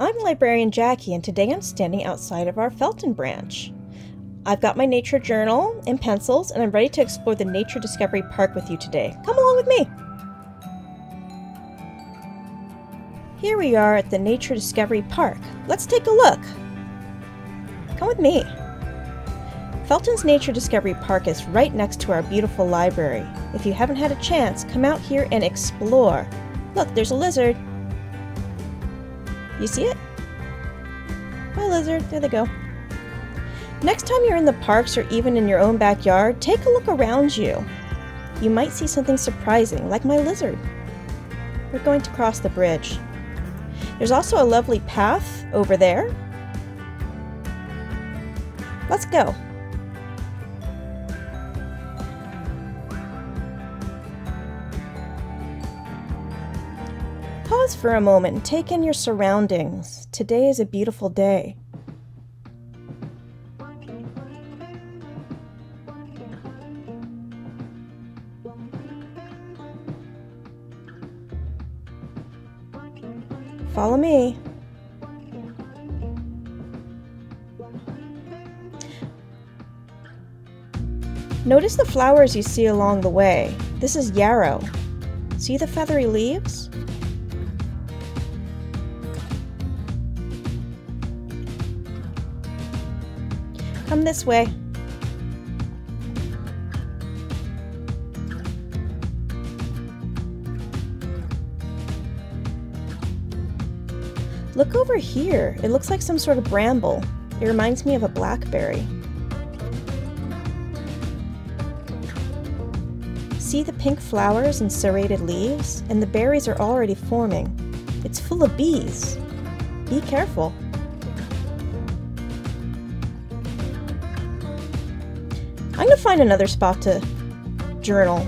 I'm Librarian Jackie, and today I'm standing outside of our Felton branch. I've got my nature journal and pencils, and I'm ready to explore the Nature Discovery Park with you today. Come along with me! Here we are at the Nature Discovery Park. Let's take a look. Come with me. Felton's Nature Discovery Park is right next to our beautiful library. If you haven't had a chance, come out here and explore. Look, there's a lizard. You see it? Hi, lizard. There they go. Next time you're in the parks or even in your own backyard, take a look around you. You might see something surprising, like my lizard. We're going to cross the bridge. There's also a lovely path over there. Let's go. Pause for a moment and take in your surroundings. Today is a beautiful day. Follow me. Notice the flowers you see along the way. This is yarrow. See the feathery leaves? Come this way. Look over here. It looks like some sort of bramble. It reminds me of a blackberry. See the pink flowers and serrated leaves? And the berries are already forming. It's full of bees. Be careful. Find another spot to journal.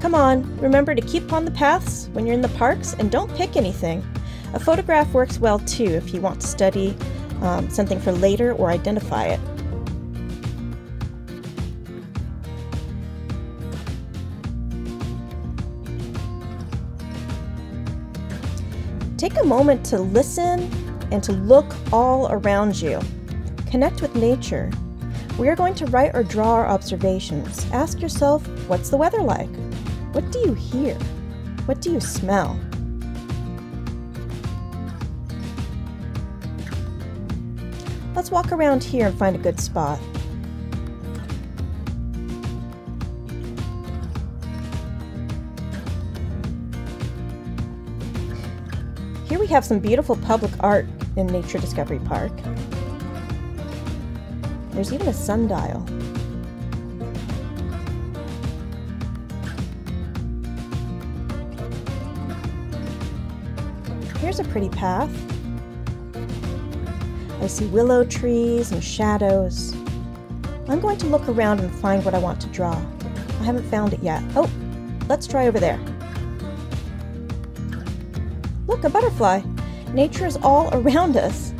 Come on, remember to keep on the paths when you're in the parks and don't pick anything. A photograph works well too if you want to study um, something for later or identify it. Take a moment to listen and to look all around you. Connect with nature. We are going to write or draw our observations. Ask yourself, what's the weather like? What do you hear? What do you smell? Let's walk around here and find a good spot. Here we have some beautiful public art in Nature Discovery Park. There's even a sundial. Here's a pretty path. I see willow trees and shadows. I'm going to look around and find what I want to draw. I haven't found it yet. Oh, let's try over there. Look, a butterfly. Nature is all around us.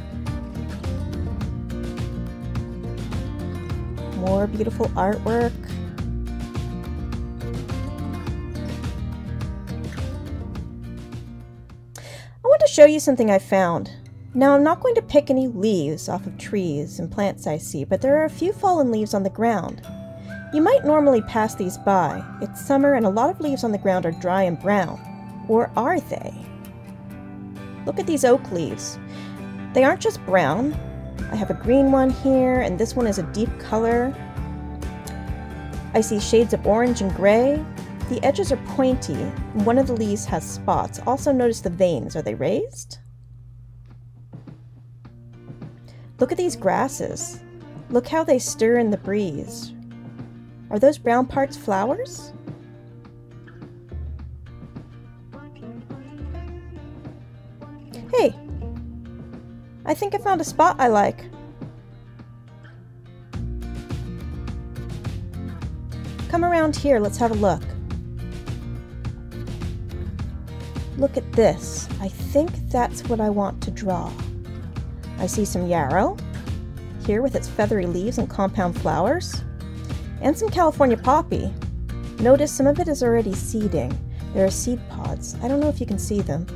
More beautiful artwork. I want to show you something I found. Now I'm not going to pick any leaves off of trees and plants I see, but there are a few fallen leaves on the ground. You might normally pass these by. It's summer and a lot of leaves on the ground are dry and brown. Or are they? Look at these oak leaves. They aren't just brown. I have a green one here, and this one is a deep color. I see shades of orange and gray. The edges are pointy, one of the leaves has spots. Also notice the veins. Are they raised? Look at these grasses. Look how they stir in the breeze. Are those brown parts flowers? I think I found a spot I like. Come around here, let's have a look. Look at this. I think that's what I want to draw. I see some yarrow, here with its feathery leaves and compound flowers, and some California poppy. Notice some of it is already seeding. There are seed pods. I don't know if you can see them.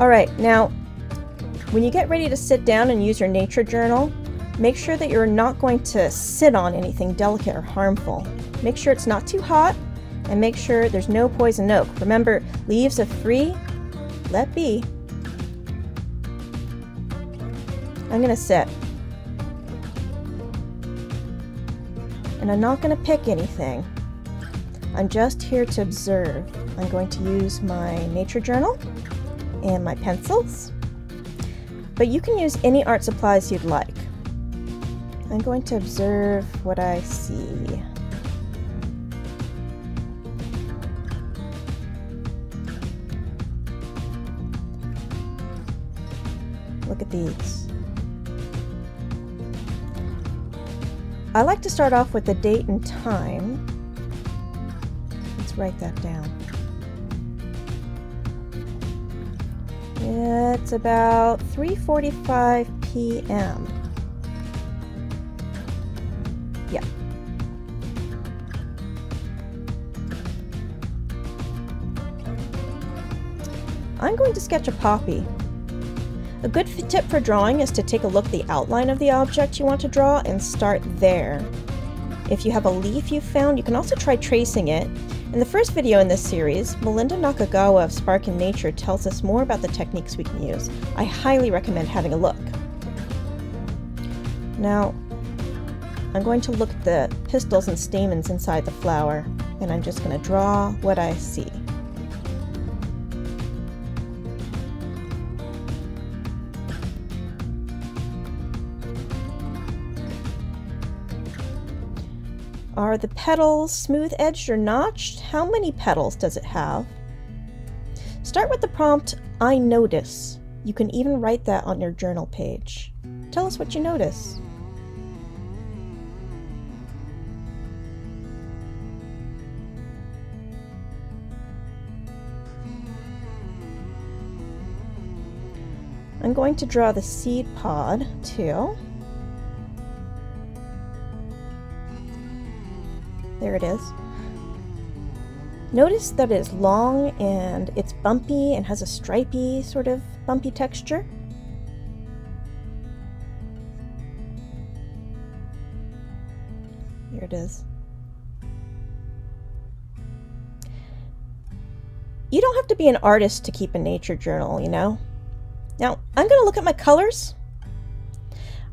Alright, now, when you get ready to sit down and use your nature journal, make sure that you're not going to sit on anything delicate or harmful. Make sure it's not too hot, and make sure there's no poison oak. Remember, leaves are free, let be. I'm gonna sit. And I'm not gonna pick anything. I'm just here to observe. I'm going to use my nature journal and my pencils, but you can use any art supplies you'd like. I'm going to observe what I see. Look at these. I like to start off with the date and time. Let's write that down. It's about 3.45 p.m. Yeah. I'm going to sketch a poppy. A good tip for drawing is to take a look at the outline of the object you want to draw and start there. If you have a leaf you found, you can also try tracing it. In the first video in this series, Melinda Nakagawa of Spark in Nature tells us more about the techniques we can use. I highly recommend having a look. Now, I'm going to look at the pistils and stamens inside the flower, and I'm just going to draw what I see. Are the petals smooth edged or notched? How many petals does it have? Start with the prompt, I notice. You can even write that on your journal page. Tell us what you notice. I'm going to draw the seed pod too. There it is. Notice that it's long and it's bumpy and has a stripy sort of bumpy texture. Here it is. You don't have to be an artist to keep a nature journal, you know? Now, I'm going to look at my colors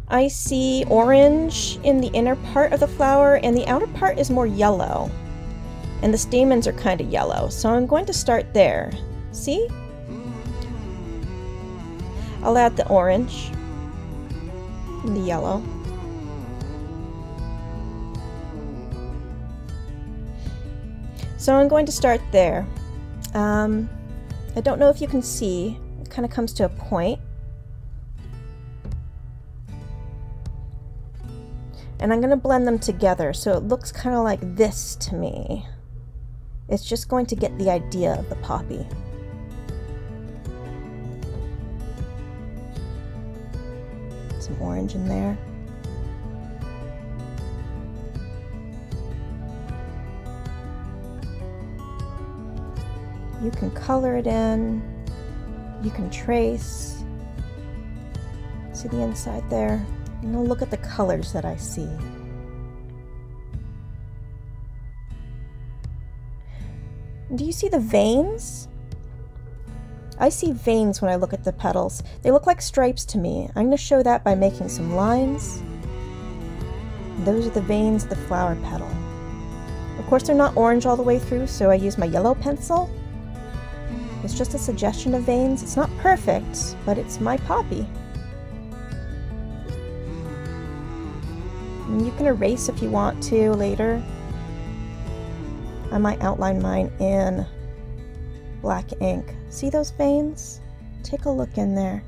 I see orange in the inner part of the flower and the outer part is more yellow. And the stamens are kind of yellow, so I'm going to start there. See? I'll add the orange and the yellow. So I'm going to start there. Um, I don't know if you can see, it kind of comes to a point. And I'm going to blend them together so it looks kind of like this to me. It's just going to get the idea of the poppy. Some orange in there. You can color it in. You can trace. See the inside there? To look at the colors that I see. Do you see the veins? I see veins when I look at the petals. They look like stripes to me. I'm going to show that by making some lines. Those are the veins of the flower petal. Of course, they're not orange all the way through, so I use my yellow pencil. It's just a suggestion of veins. It's not perfect, but it's my poppy. You can erase if you want to later. I might outline mine in black ink. See those veins? Take a look in there.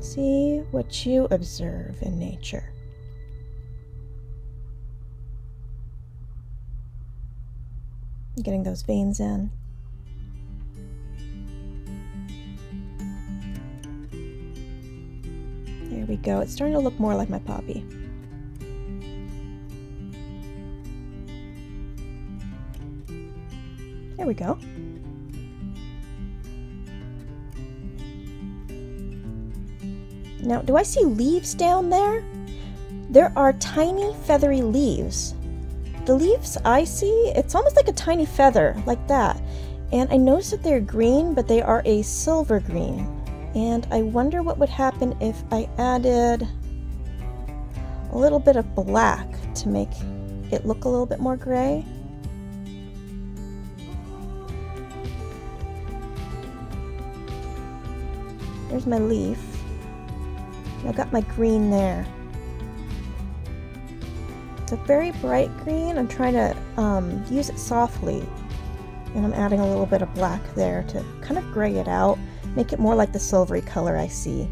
See what you observe in nature. Getting those veins in. There we go. It's starting to look more like my poppy. There we go. Now, do I see leaves down there? There are tiny feathery leaves. The leaves I see, it's almost like a tiny feather, like that. And I notice that they're green, but they are a silver green. And I wonder what would happen if I added a little bit of black to make it look a little bit more gray. There's my leaf. I got my green there. It's a very bright green. I'm trying to um, use it softly. And I'm adding a little bit of black there to kind of gray it out, make it more like the silvery color I see.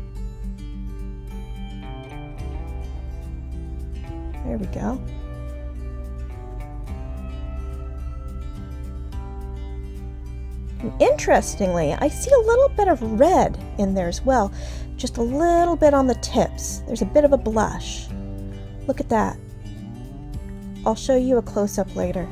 There we go. interestingly, I see a little bit of red in there as well, just a little bit on the tips. There's a bit of a blush. Look at that. I'll show you a close-up later.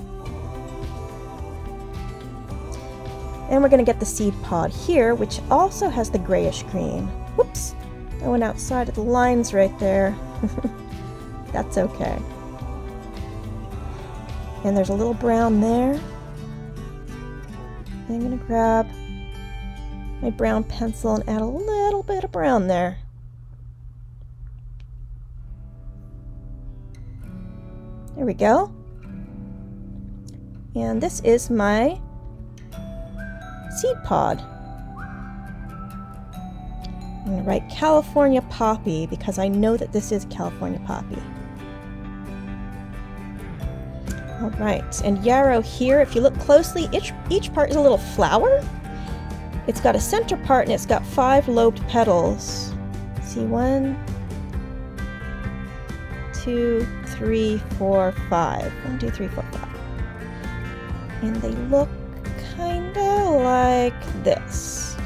And we're going to get the seed pod here, which also has the grayish green. Whoops! I went outside of the lines right there. That's okay. And there's a little brown there. I'm going to grab my brown pencil and add a little bit of brown there. There we go. And this is my seed pod. I'm going to write California Poppy because I know that this is California Poppy. All right, and yarrow here, if you look closely, each, each part is a little flower. It's got a center part and it's got five lobed petals. See, one, two, three, four, five. One, two, three, four, five. And they look like this.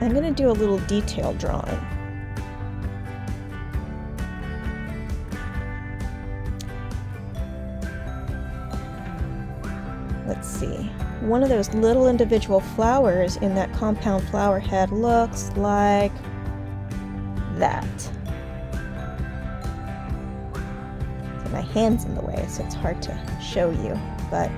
I'm gonna do a little detail drawing. let's see, one of those little individual flowers in that compound flower head looks like that. my hand's in the way, so it's hard to show you, but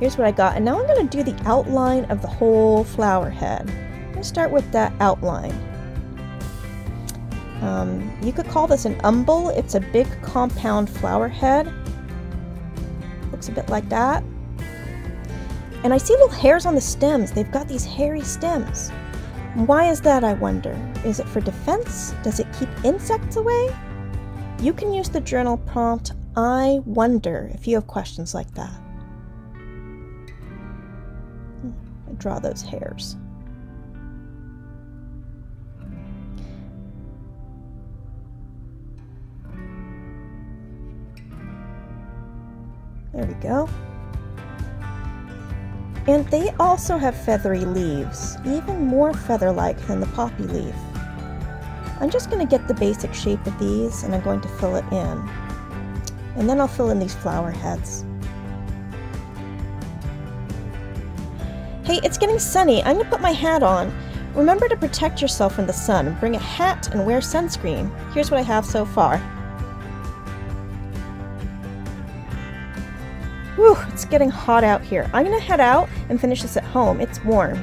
here's what I got. And now I'm going to do the outline of the whole flower head. I'm going to start with that outline. Um, you could call this an umbel. It's a big compound flower head. Looks a bit like that. And I see little hairs on the stems. They've got these hairy stems. Why is that, I wonder? Is it for defense? Does it keep insects away? You can use the journal prompt, I wonder, if you have questions like that. I draw those hairs. There we go. And they also have feathery leaves, even more feather-like than the poppy leaf. I'm just going to get the basic shape of these and I'm going to fill it in. And then I'll fill in these flower heads. Hey, it's getting sunny. I'm to put my hat on. Remember to protect yourself from the sun. Bring a hat and wear sunscreen. Here's what I have so far. Whew, it's getting hot out here. I'm gonna head out and finish this at home. It's warm.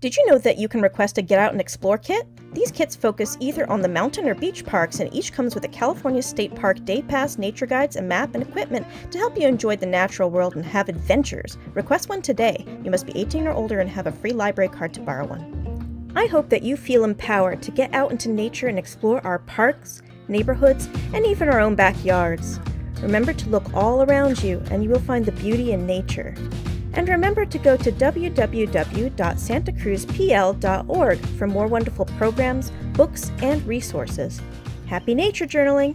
Did you know that you can request a Get Out and Explore kit? These kits focus either on the mountain or beach parks, and each comes with a California State Park Day Pass, nature guides, a map, and equipment to help you enjoy the natural world and have adventures. Request one today. You must be 18 or older and have a free library card to borrow one. I hope that you feel empowered to get out into nature and explore our parks, neighborhoods, and even our own backyards. Remember to look all around you, and you will find the beauty in nature. And remember to go to www.santacruzpl.org for more wonderful programs, books, and resources. Happy nature journaling!